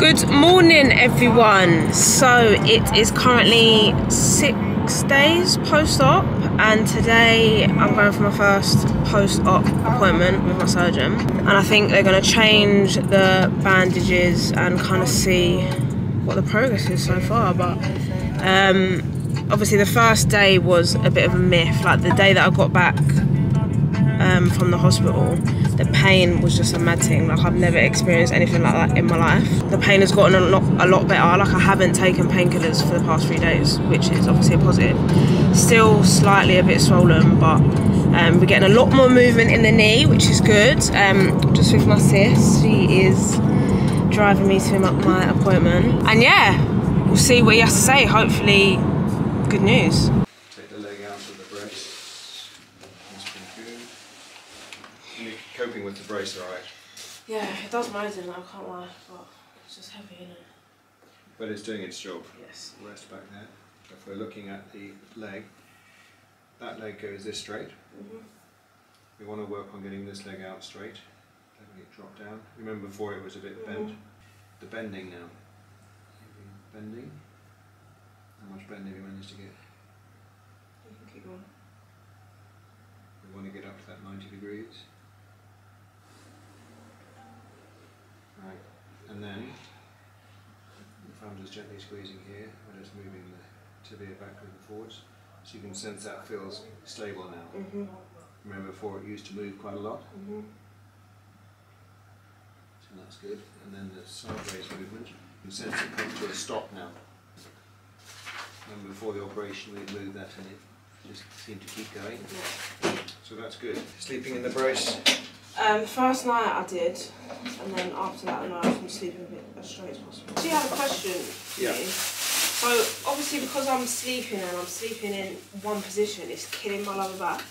Good morning, everyone. So it is currently six days post-op, and today I'm going for my first post-op appointment with my surgeon. And I think they're going to change the bandages and kind of see what the progress is so far. But um, obviously, the first day was a bit of a myth. Like the day that I got back um, from the hospital, the pain was just a mad thing. Like I've never experienced anything like that in my life. The pain has gotten a lot, a lot better. Like I haven't taken painkillers for the past three days, which is obviously a positive. Still slightly a bit swollen, but um, we're getting a lot more movement in the knee, which is good. Um, just with my sis, she is driving me to my appointment, and yeah, we'll see what he has to say. Hopefully, good news. Take the leg out of the brace. That's pretty good. You're coping with the brace alright, Yeah, it does amazing. I can't lie, but it's just heavy, isn't it? but it's doing its job. Yes. Rest back there. If we're looking at the leg, that leg goes this straight. Mm-hmm. We want to work on getting this leg out straight, letting it drop down. Remember before it was a bit bent. Mm-hmm. The bending now. Bending. How much bending have you managed to get? You can keep going. We want to get up to that 90 degrees. Right, and then if I'm just gently squeezing here, we're just moving the tibia backwards and forwards. So you can sense that feels stable now. Mhm. Remember before it used to move quite a lot? Mhm. So that's good. And then the sideways movement, you can sense it come to a stop now. Remember before the operation we moved that and it just seemed to keep going. So that's good. Sleeping in the brace. Um, first night I did, and then after that night I've been sleeping a bit as straight as possible. Do you have a question? for Yeah. So obviously because I'm sleeping and I'm sleeping in one position, it's killing my lower back.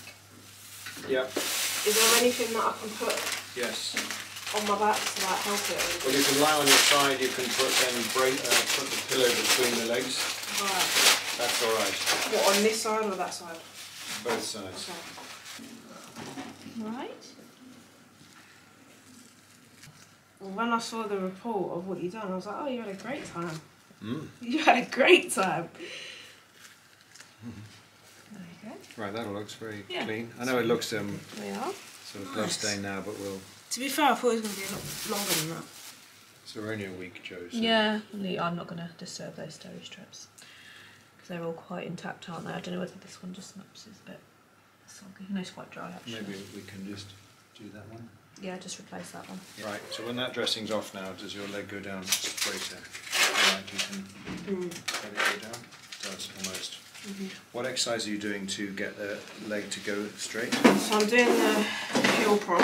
Yeah. Is there anything that I can put Yes. on my back to like help it? Well, you can lie on your side. You can put then break, uh, put the pillow between the legs. Right. That's all right. What on this side or that side? Both sides. Okay. Right. Well, when I saw the report of what you done, I was like, oh, you had a great time. Mm. You had a great time. There you go. Right, that looks very Yeah. clean. I know it looks um, There sort of blood stained now, but we'll. To be fair, I thought it was going to be a lot longer than that. So we're only a week, Joe. So Yeah, only I'm not going to disturb those steri strips because they're all quite intact, aren't they? I don't know whether this one just snaps. It's a bit soggy. No, it's quite dry actually. Maybe we can just do that one. Yeah, just replace that one. Right. So when that dressing's off now, does your leg go down straighter? Right, you can let it go down. It does almost. What exercise are you doing to get the leg to go straight? So I'm doing the heel prop,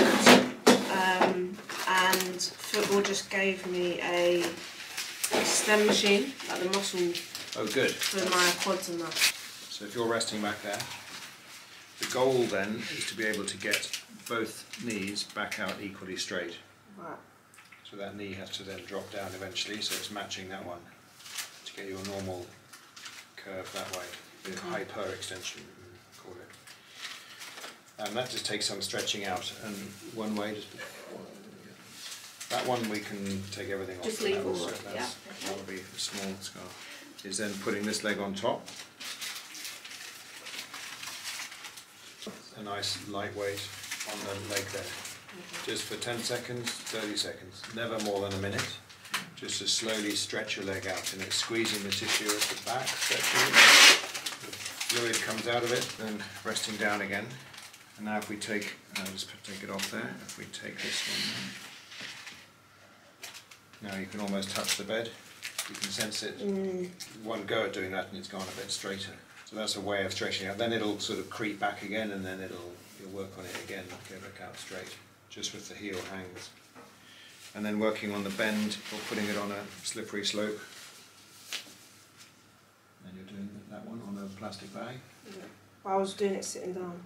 um, and football just gave me a stim machine, like the muscle Oh, good. for my quads and that. So if you're resting back there, the goal then is to be able to get both knees back out equally straight. Right. So that knee has to then drop down eventually, so it's matching that one to get your normal curve that way, the mm-hmm. hyper extension, we mm, call it. And that just takes some stretching out, and one way just. That one we can take everything off. Just leave all so that's- yeah, That will be a small scar. Is then putting this leg on top. A nice lightweight on the leg there. Just for 10 seconds, 30 seconds, never more than a minute. Just to slowly stretch your leg out and it's squeezing the tissue at the back, stretching it. The fluid comes out of it, then resting down again. And now if we take, uh, just take it off there, if we take this one. Now you can almost touch the bed. You can sense it Mm. one go at doing that and it's gone a bit straighter. So that's a way of stretching out. Then it'll sort of creep back again and then it'll you'll work on it again, get back out straight, just with the heel hangs. And then working on the bend or putting it on a slippery slope. And you're doing that one on a plastic bag Yeah. I was doing it sitting down.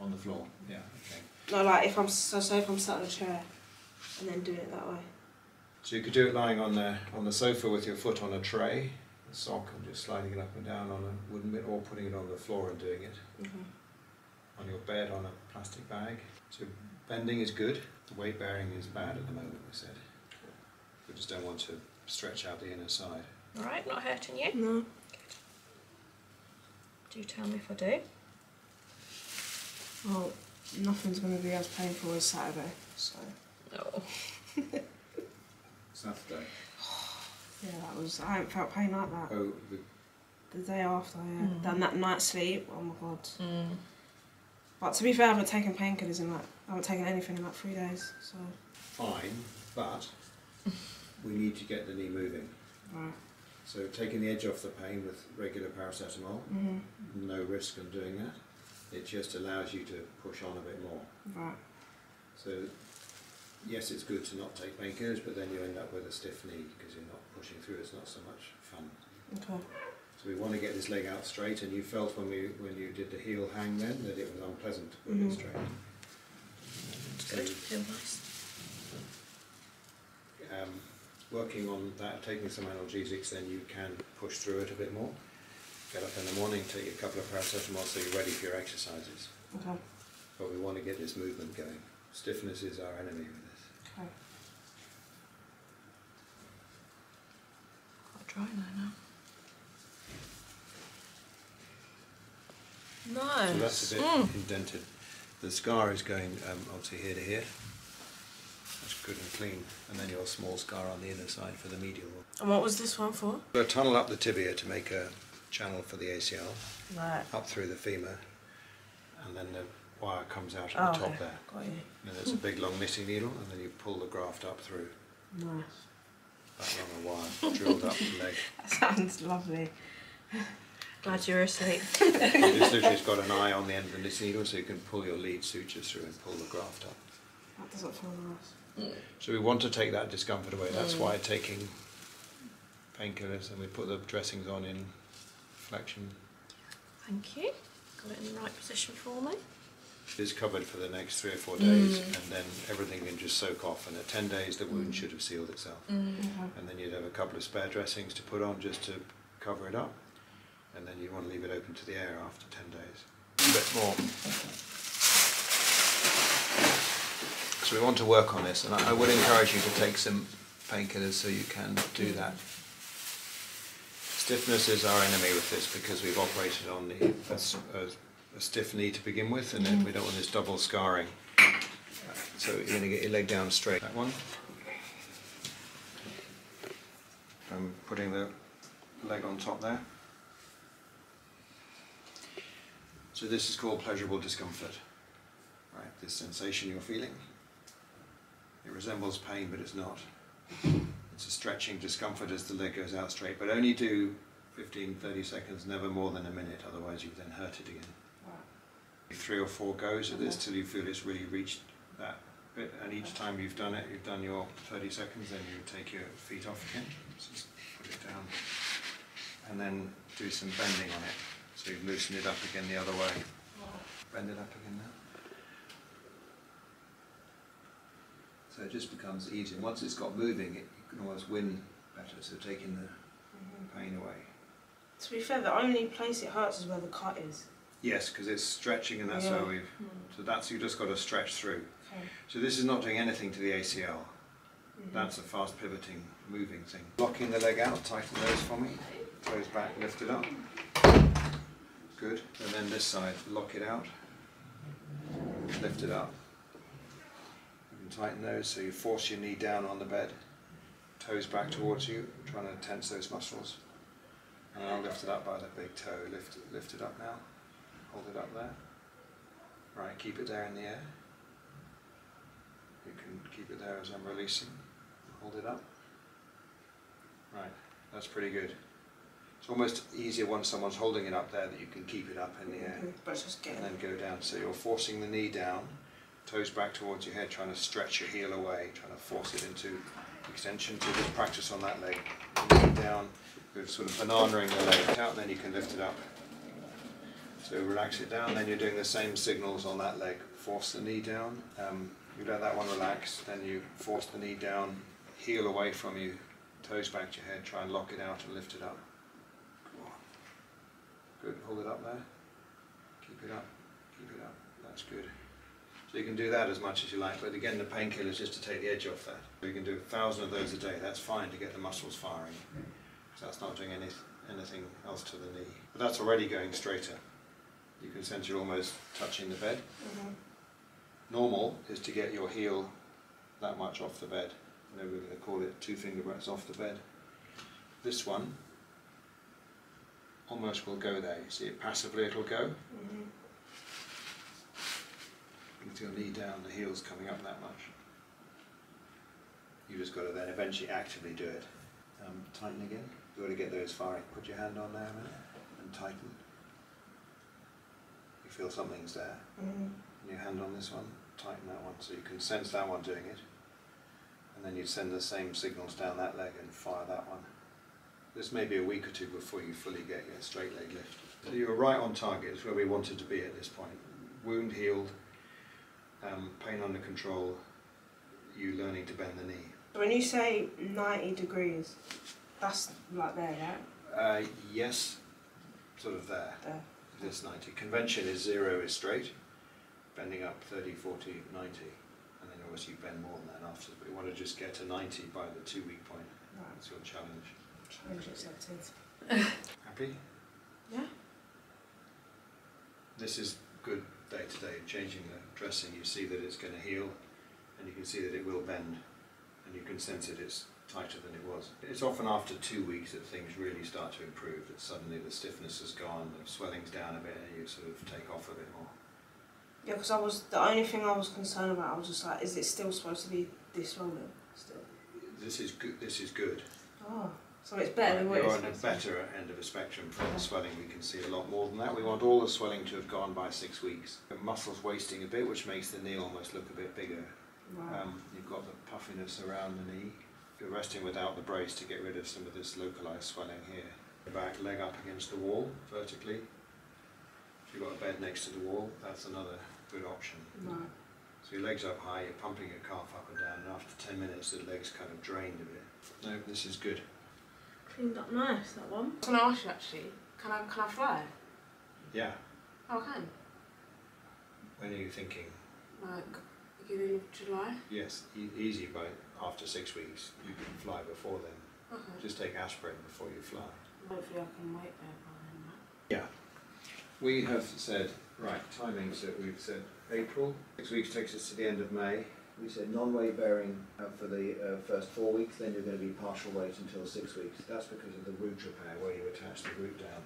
on the floor. Yeah, okay. No, like if I'm so say if I'm sat in a chair, and then doing it that way. So you could do it lying on the on the sofa with your foot on a tray, a sock, and just sliding it up and down on a wooden bit, or putting it on the floor and doing it. Mhm. On your bed on a plastic bag. So bending is good. The weight bearing is bad at the moment. We said we just don't want to stretch out the inner side. Alright, not hurting you. No. Do you tell me if I do. Well, nothing's going to be as painful as Saturday, so. Oh. Saturday. Yeah, that was. I haven't felt pain like that. Oh, the, The day after, yeah. Mm. Then that night's sleep, oh my god. Mm. But to be fair, I haven't taken painkillers in like. I haven't taken anything in like three days, so. fine, but we need to get the knee moving. Right. So taking the edge off the pain with regular paracetamol, hmm no risk in doing that. It just allows you to push on a bit more. Right. So yes, it's good to not take painkillers, but then you end up with a stiff knee because you're not pushing through. It's not so much fun. Okay. So we want to get this leg out straight, and you felt when we when you did the heel hang then that it was unpleasant to put Mhm. it straight. It's good. Feel nice. um, working on that, taking some analgesics, then you can push through it a bit more. Get up in the morning, take a couple of paracetamol so you're ready for your exercises. Okay. But we want to get this movement going. Stiffness is our enemy with this. Okay. Quite dry now. Nice. So that's a bit Mm. indented. The scar is going um, obviously here to here. That's good and clean. And then your small scar on the inner side for the medial. And what was this one for? We'll tunnel up the tibia to make a channel for the ACL, Right. up through the femur, and then the wire comes out Oh, at the top okay. there. Got you. And there's a big long knitting needle, and then you pull the graft up through Nice. that long wire drilled up the leg. That sounds lovely. Glad you're asleep. And this literally has got an eye on the end of the needle, so you can pull your lead sutures through and pull the graft up. That doesn't feel nice. So we want to take that discomfort away. That's Mm. why taking painkillers and we put the dressings on in flexion Thank you. Got it in the right position for me. is covered for the next three or four days, Mm. and then everything can just soak off. And at ten days, the wound should have sealed itself. Okay. And then you'd have a couple of spare dressings to put on just to cover it up, and then you want to leave it open to the air after ten days. A bit more. So we want to work on this, and I I would encourage you to take some painkillers so you can do that. Stiffness is our enemy with this because we've operated on the, a, s- a- a stiff knee to begin with, and then we don't want this double scarring. So you're going to get your leg down straight. That one. I'm putting the leg on top there. So this is called pleasurable discomfort. Right, this sensation you're feeling. It resembles pain, but it's not. It's a stretching discomfort as the leg goes out straight, but only do 15, 30 seconds, never more than a minute, otherwise you then hurt it again. Three or four goes at this uh-huh. till you feel it's really reached that bit, and each uh-huh. time you've done it, you've done your 30 seconds, then you take your feet off again, just put it down, and then do some bending on it. So you loosen it up again the other way. Bend it up again now. So it just becomes easier. Once it's got moving, it, you can almost win better, so taking the pain away. To be fair, the only place it hurts is where the cut is. Yes, because it's stretching and that's Yeah. how we've, so that's, you just got to stretch through. Okay. So this is not doing anything to the ACL. Mm-hmm. That's a fast pivoting, moving thing. Locking the leg out, tighten those for me. Toes back, lift it up. Good. And then this side, lock it out. Lift it up. You can tighten those so you force your knee down on the bed. Toes back towards you, trying to tense those muscles. And I'll lift it up by the big toe. Lift it, lift it up now. Hold it up there. Right, keep it there in the air. You can keep it there as I'm releasing. Hold it up. Right, that's pretty good. It's almost easier once someone's holding it up there that you can keep it up in the air Mhm. Just and then go down. So you're forcing the knee down, toes back towards your head, trying to stretch your heel away, trying to force it into extension. So just practice on that leg. Knee down, you're sort of bananaing the leg out, then you can lift it up. So relax it down, then you're doing the same signals on that leg. Force the knee down, um, you let that one relax, then you force the knee down, heel away from you, toes back to your head, try and lock it out and lift it up. Good, hold it up there. Keep it up, keep it up, that's good. So you can do that as much as you like, but again, the painkiller is just to take the edge off that. You can do a thousand of those a day, that's fine to get the muscles firing. So that's not doing any, anything else to the knee. But that's already going straighter. You can sense you're almost touching the bed. Mhm. Normal is to get your heel that much off the bed. You know, we're going to call it two finger breadths off the bed. This one almost will go there. You see it passively, it'll go. Mhm. With your knee down, the heel's coming up that much. You just got to then eventually actively do it. Um, tighten again. You got to get those firing. Put your hand on there a minute and tighten. You feel something's there. Mhm. Your hand on this one, tighten that one so you can sense that one doing it. And then you send the same signals down that leg and fire that one. This may be a week or two before you fully get your straight leg lift. So you're right on target, it's where we wanted to be at this point. Wound healed, um, pain under control, you learning to bend the knee. When you say 90 degrees, that's like there, yeah? Uh, yes, sort of there. There. This 90. Convention is zero is straight, bending up 30, 40, 90. And then obviously you bend more than that after. But you want to just get to 90 by the two week point. Right. That's your challenge. Challenge accepted. Happy? Yeah. This is good day to day. Changing the dressing, you see that it's going to heal and you can see that it will bend and you can sense that it's tighter than it was. It's often after two weeks that things really start to improve, that suddenly the stiffness is gone, the swelling's down a bit and you sort of take off a bit more. Yeah, because I was the only thing I was concerned about. I was just like, is it still supposed to be this swollen? Still. This is good. This is good. Oh, so it's better than what You're on the supposed to better end of a spectrum from the swelling. We can see a lot more than that. We want all the swelling to have gone by six weeks. The muscles wasting a bit, which makes the knee almost look a bit bigger. Right. Um, you've got the puffiness around the knee. You're resting without the brace to get rid of some of this localized swelling here. The back leg up against the wall vertically. If you've got a bed next to the wall, that's another good option. right. So your legs up high, you're pumping your calf up and down, and after 10 minutes, the legs kind of drained a bit. No, this is good. Cleaned up nice, that one. I was going to ask you actually? Can I can I fly? Yeah. Oh, I can. When are you thinking? Like beginning of July. Yes, e- easy, by after six weeks, you can fly before then. Okay. Just take aspirin before you fly. Hopefully, I can wait there by then. Yeah. We have said, right, timings that we've said April, six weeks takes us to the end of May. We said non-weight bearing uh, for the uh, first four weeks, then you're going to be partial weight until six weeks. That's because of the root repair where you attach the root down.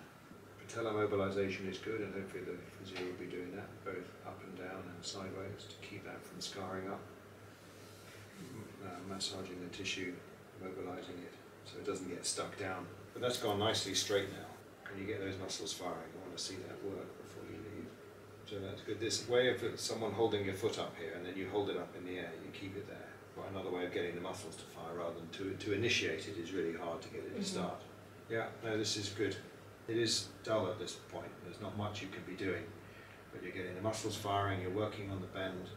Patellar mobilization is good and hopefully the physio will be doing that both up and down and sideways to keep that from scarring up. Uh, massaging the tissue, mobilizing it so it doesn't get stuck down. But that's gone nicely straight now. When you get those muscles firing, I want to see that work. So that's good. This way of someone holding your foot up here and then you hold it up in the air, you keep it there. But another way of getting the muscles to fire rather than to, to initiate it is really hard to get it to Mhm. start. Yeah, no, this is good. It is dull at this point. There's not much you can be doing. But you're getting the muscles firing, you're working on the bend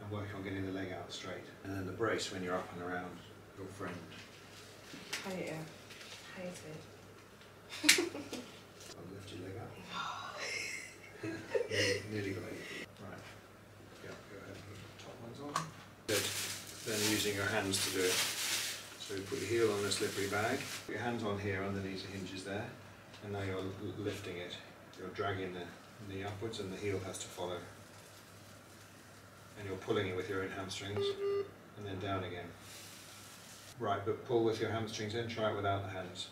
and working on getting the leg out straight. And then the brace when you're up and around your friend. Hate it. Hate it. I'll lift your leg up. Right. Yeah, go ahead and put the top ones on. Good. Then using your hands to do it. So you put your heel on the slippery bag, put your hands on here underneath the hinges there, and now you're lifting it. You're dragging the knee upwards and the heel has to follow. And you're pulling it with your own hamstrings, and then down again. Right, but pull with your hamstrings in, try it without the hands.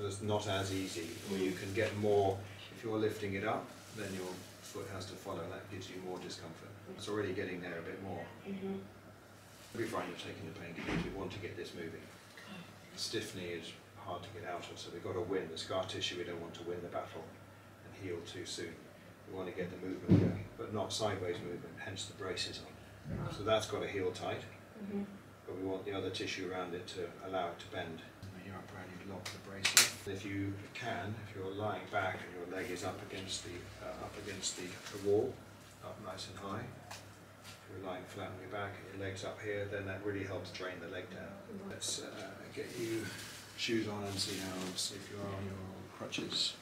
So it's not as easy, or you can get more, if you're lifting it up, then your foot has to follow, and that gives you more discomfort. It's already getting there a bit more. Mm-hmm. You'll be fine, you're taking the painkillers, you want to get this moving. Stiff knee is hard to get out of, so we've got to win the scar tissue, we don't want to win the battle and heal too soon. We want to get the movement going, but not sideways movement, hence the braces on. So that's got to heal tight, Mm-hmm. but we want the other tissue around it to allow it to bend lock the bracelet. If you can, if you're lying back and your leg is up against the uh, up against the, the, wall, up nice and high. If you're lying flat on your back and your legs up here, then that really helps drain the leg down. Let's uh, get you shoes on and see how see if you are on your crutches.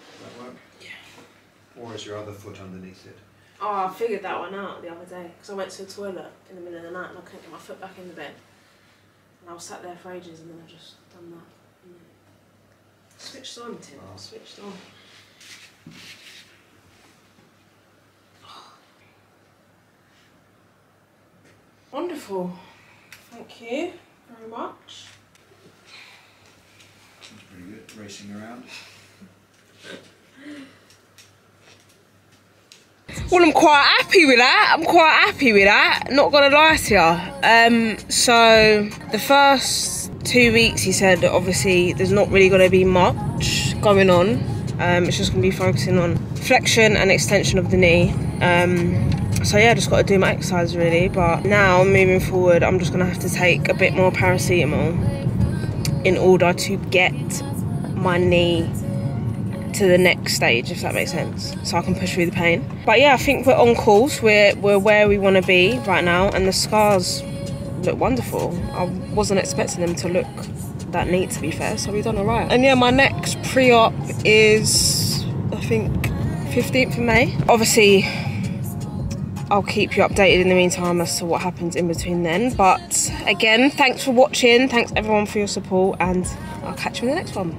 Does that work? Yeah. Or is your other foot underneath it? Oh, I figured that one out the other day because I went to the toilet in the middle of the night and I couldn't get my foot back in the bed. And I was sat there for ages and then I just done that. And then switched on, Tim. Wow. Switched on. Wonderful. Thank you very much. That's pretty good. Racing around. Well, I'm quite happy with that. I'm quite happy with that. Not gonna lie to you. Um, so the first two weeks, he said obviously there's not really gonna be much going on. Um, it's just gonna be focusing on flexion and extension of the knee. Um, so yeah, I just got to do my exercise really. But now moving forward, I'm just gonna have to take a bit more paracetamol in order to get my knee to the next stage, if that makes sense, so I can push through the pain. But yeah, I think we're on course. We're we're where we want to be right now, and the scars look wonderful. I wasn't expecting them to look that neat, to be fair. So we've done alright. And yeah, my next pre-op is I think 15th of May. Obviously. I'll keep you updated in the meantime as to what happens in between then. But again, thanks for watching. Thanks everyone for your support, and I'll catch you in the next one.